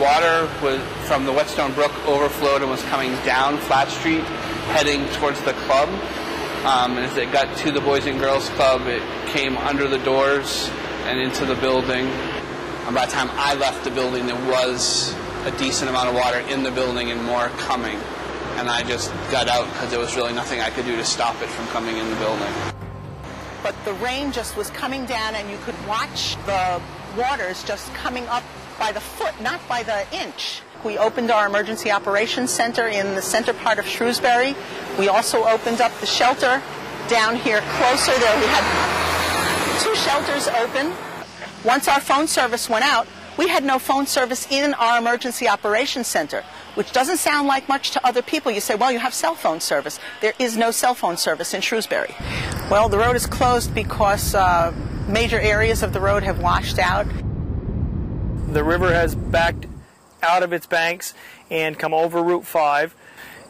Water was from the Whetstone Brook overflowed and was coming down Flat Street, heading towards the club. Um, and as it got to the Boys and Girls Club, it came under the doors and into the building. And by the time I left the building, there was a decent amount of water in the building and more coming. And I just got out because there was really nothing I could do to stop it from coming in the building. But the rain just was coming down, and you could watch the waters just coming up by the foot, not by the inch. We opened our emergency operations center in the center part of Shrewsbury. We also opened up the shelter down here closer. There we had two shelters open. Once our phone service went out, we had no phone service in our emergency operations center, which doesn't sound like much to other people. You say, well, you have cell phone service. There is no cell phone service in Shrewsbury. Well, the road is closed because uh, major areas of the road have washed out. The river has backed out of its banks and come over Route 5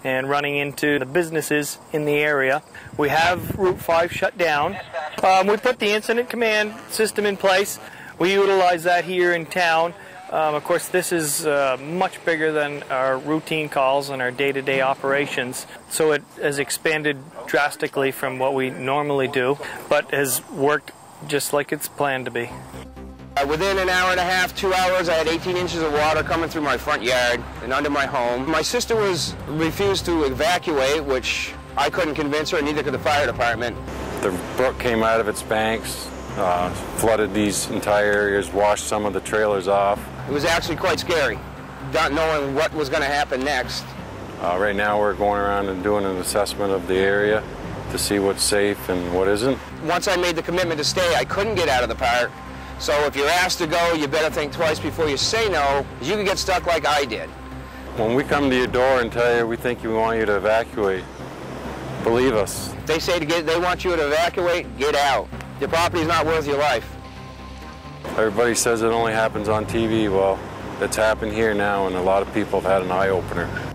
and running into the businesses in the area. We have Route 5 shut down. Um, we put the incident command system in place. We utilize that here in town. Um, of course, this is uh, much bigger than our routine calls and our day-to-day operations, so it has expanded drastically from what we normally do, but has worked just like it's planned to be. Uh, within an hour and a half, two hours, I had 18 inches of water coming through my front yard and under my home. My sister was refused to evacuate, which I couldn't convince her, and neither could the fire department. The brook came out of its banks, uh, flooded these entire areas, washed some of the trailers off. It was actually quite scary, not knowing what was going to happen next. Uh, right now we're going around and doing an assessment of the area to see what's safe and what isn't. Once I made the commitment to stay, I couldn't get out of the park. So if you're asked to go, you better think twice before you say no, because you can get stuck like I did. When we come to your door and tell you we think we want you to evacuate, believe us. If they say to get, they want you to evacuate, get out. Your property's not worth your life. Everybody says it only happens on TV. Well, it's happened here now, and a lot of people have had an eye opener.